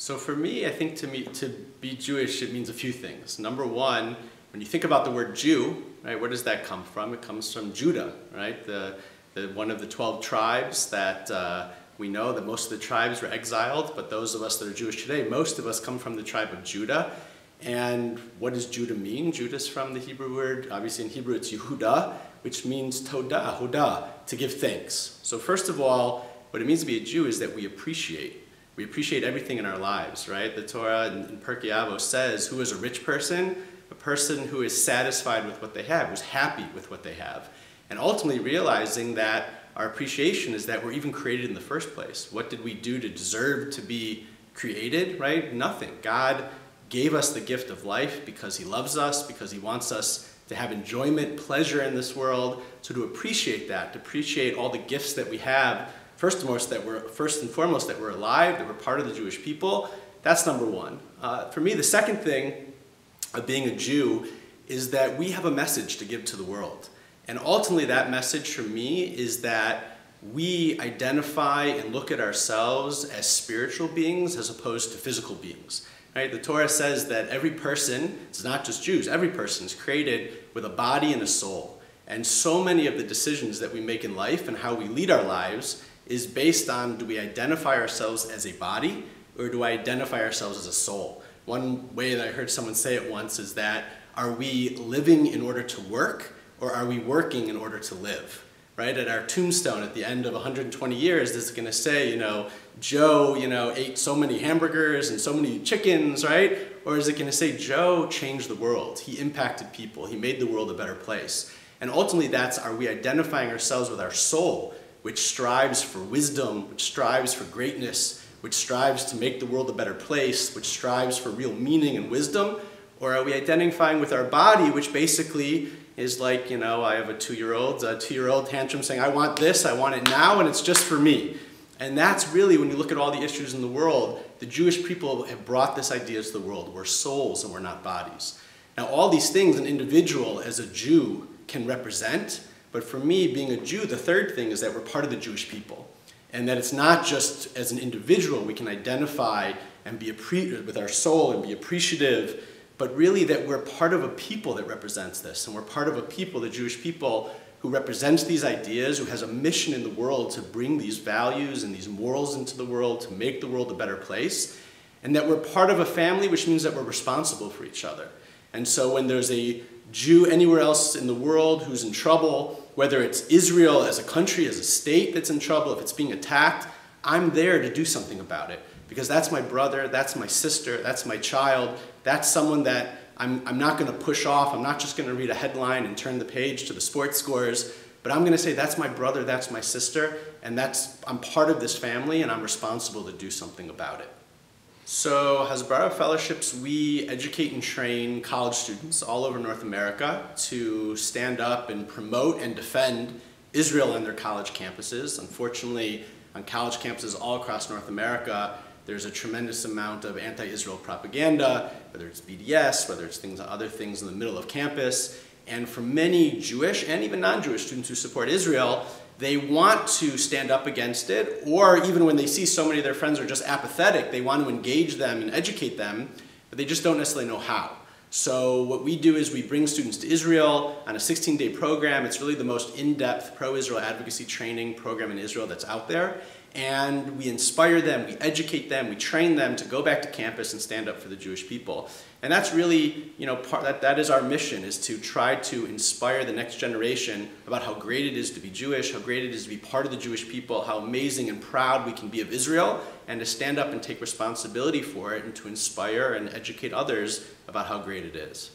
So for me, I think to me to be Jewish, it means a few things. Number one, when you think about the word Jew, right, where does that come from? It comes from Judah, right? The, the one of the 12 tribes that uh, we know that most of the tribes were exiled, but those of us that are Jewish today, most of us come from the tribe of Judah. And what does Judah mean? Judah is from the Hebrew word, obviously in Hebrew it's Yehuda, which means todah, hodah, to give thanks. So first of all, what it means to be a Jew is that we appreciate. We appreciate everything in our lives, right? The Torah in, Avos says, who is a rich person? A person who is satisfied with what they have, who's happy with what they have. And ultimately realizing that our appreciation is that we're even created in the first place. What did we do to deserve to be created, right? Nothing. God gave us the gift of life because he loves us, because he wants us to have enjoyment, pleasure in this world. So to appreciate that, to appreciate all the gifts that we have, first and foremost that we're first and foremost that we're alive, that we're part of the Jewish people. That's number one. Uh, for me, the second thing of being a Jew is that we have a message to give to the world. And ultimately, that message for me is that we identify and look at ourselves as spiritual beings as opposed to physical beings. Right? The Torah says that every person, it's not just Jews, every person is created with a body and a soul. And so many of the decisions that we make in life and how we lead our lives is based on do we identify ourselves as a body or do I identify ourselves as a soul? One way that I heard someone say it once is that are we living in order to work or are we working in order to live? right? At our tombstone at the end of 120 years, is going to say, you know, Joe, you know, ate so many hamburgers and so many chickens, right? Or is it going to say Joe changed the world? He impacted people. He made the world a better place. And ultimately, that's are we identifying ourselves with our soul, which strives for wisdom, which strives for greatness, which strives to make the world a better place, which strives for real meaning and wisdom? Or are we identifying with our body, which basically is like, you know, I have a two-year-old, a two-year-old tantrum saying, I want this, I want it now, and it's just for me. And that's really, when you look at all the issues in the world, the Jewish people have brought this idea to the world. We're souls and we're not bodies. Now, all these things an individual as a Jew can represent, but for me, being a Jew, the third thing is that we're part of the Jewish people. And that it's not just as an individual we can identify and be with our soul and be appreciative but really that we're part of a people that represents this, and we're part of a people, the Jewish people, who represents these ideas, who has a mission in the world to bring these values and these morals into the world, to make the world a better place, and that we're part of a family, which means that we're responsible for each other. And so when there's a Jew anywhere else in the world who's in trouble, whether it's Israel as a country, as a state that's in trouble, if it's being attacked, I'm there to do something about it because that's my brother, that's my sister, that's my child, that's someone that I'm, I'm not going to push off. I'm not just going to read a headline and turn the page to the sports scores, but I'm going to say that's my brother, that's my sister, and that's, I'm part of this family and I'm responsible to do something about it. So Hasbara Fellowships, we educate and train college students all over North America to stand up and promote and defend Israel on their college campuses. Unfortunately, on college campuses all across North America, there's a tremendous amount of anti-Israel propaganda, whether it's BDS, whether it's things, other things in the middle of campus. And for many Jewish and even non-Jewish students who support Israel, they want to stand up against it, or even when they see so many of their friends are just apathetic, they want to engage them and educate them, but they just don't necessarily know how. So what we do is we bring students to Israel on a 16-day program. It's really the most in-depth pro-Israel advocacy training program in Israel that's out there and we inspire them, we educate them, we train them to go back to campus and stand up for the Jewish people. And that's really, you know, part, that, that is our mission, is to try to inspire the next generation about how great it is to be Jewish, how great it is to be part of the Jewish people, how amazing and proud we can be of Israel, and to stand up and take responsibility for it and to inspire and educate others about how great it is.